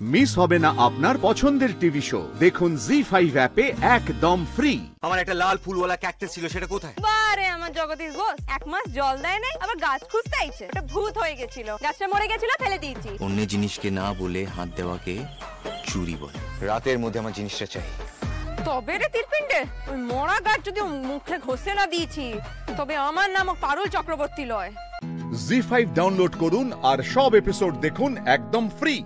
Miss হবে না আপনার পছন্দের টিভি শো। দেখুন জি ফাইভ অ্যাপে একদম ফ্রি আমার একটা লাল ফুলওয়ালা ক্যাকটাস ছিল সেটা কোথায়? বারে আমার জগদীশ বোস এক মাস জল দেয় নাই আবার গাছ খুঁজতে আইছে। এটা ভূত হয়ে গেছিল। গাছটা মরে গেছিল ফেলে দিয়েছি। অন্য জিনিসকে না বলে হাত দেওয়াকে চুরি বলে। রাতের মধ্যে আমার জিনিসটা চাই। তবে রে তিরপিন্ডে ওই মরা গাছ যদি মুখে ঘষে না দিয়েছি তবে আমার নাম পারুল চক্রবর্তী লয়। জি ফাইভ ডাউনলোড করুন আর সব এপিসোড দেখুন একদম ফ্রি